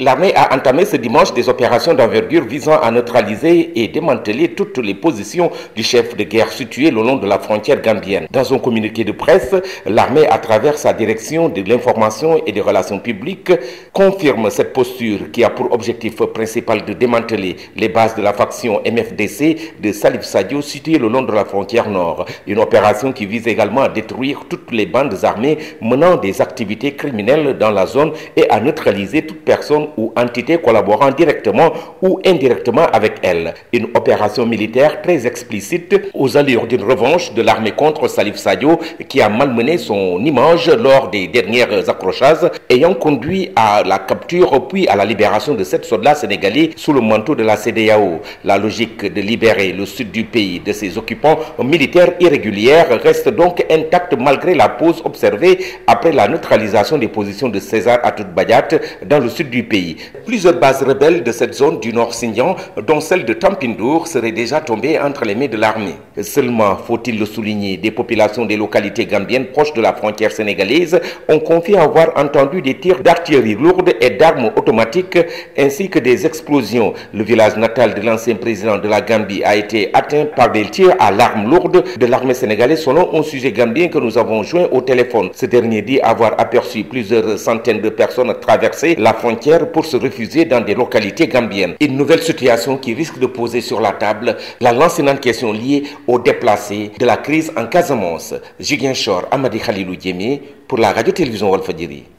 L'armée a entamé ce dimanche des opérations d'envergure visant à neutraliser et démanteler toutes les positions du chef de guerre situé le long de la frontière gambienne. Dans un communiqué de presse, l'armée, à travers sa direction de l'information et des relations publiques, confirme cette posture qui a pour objectif principal de démanteler les bases de la faction MFDC de Salif Sadio située le long de la frontière nord. Une opération qui vise également à détruire toutes les bandes armées menant des activités criminelles dans la zone et à neutraliser toute personne ou entités collaborant directement ou indirectement avec elle. Une opération militaire très explicite aux allures d'une revanche de l'armée contre Salif Sadio qui a malmené son image lors des dernières accrochages ayant conduit à la capture puis à la libération de sept soldats sénégalais sous le manteau de la CDAO. La logique de libérer le sud du pays de ses occupants militaires irrégulières reste donc intacte malgré la pause observée après la neutralisation des positions de César Atout Bayat dans le sud du pays. Plusieurs bases rebelles de cette zone du Nord Sindian, dont celle de Tampindour, seraient déjà tombées entre les mains de l'armée. Seulement, faut-il le souligner, des populations des localités gambiennes proches de la frontière sénégalaise ont confié avoir entendu des tirs d'artillerie lourde et d'armes automatiques, ainsi que des explosions. Le village natal de l'ancien président de la Gambie a été atteint par des tirs à l'arme lourde de l'armée sénégalaise, selon un sujet gambien que nous avons joint au téléphone. Ce dernier dit avoir aperçu plusieurs centaines de personnes traverser la frontière pour se refuser dans des localités gambiennes. Une nouvelle situation qui risque de poser sur la table la lancinante question liée aux déplacés de la crise en Casamance. Julien Chor, Amadi Khalilou Djemé pour la radio-télévision Walfadjiri.